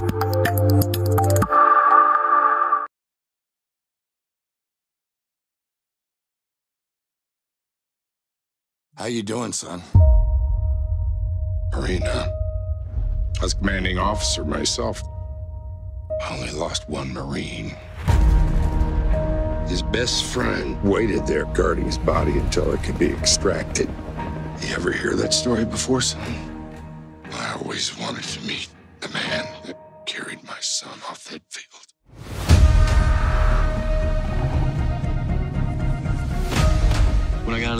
How you doing, son? Marina. I was commanding officer myself. I only lost one Marine. His best friend waited there guarding his body until it could be extracted. You ever hear that story before, son? I always wanted to meet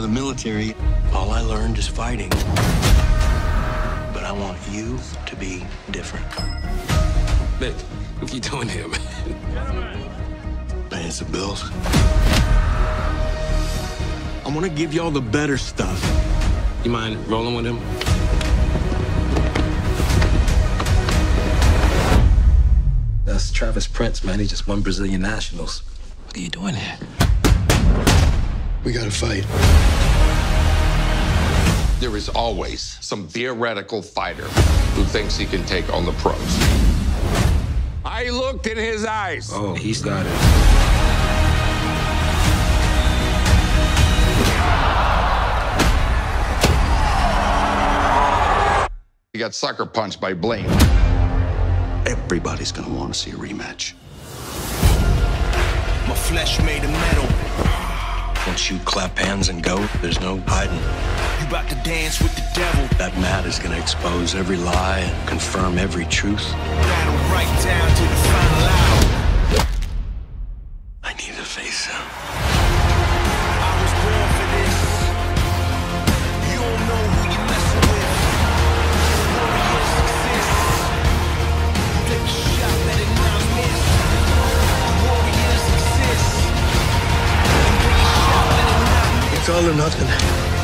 of the military, all I learned is fighting. But I want you to be different. Nick, what are you doing here, man? Paying some bills. I want to give y'all the better stuff. You mind rolling with him? That's Travis Prince, man. He just won Brazilian Nationals. What are you doing here? We gotta fight. There is always some theoretical fighter who thinks he can take on the pros. I looked in his eyes. Oh, he's got it. He got sucker punched by Blaine. Everybody's gonna want to see a rematch. My flesh made of metal. Once you clap hands and go, there's no hiding. You about to dance with the devil. That mat is gonna expose every lie and confirm every truth. Battle right down to the final hour. All or nothing.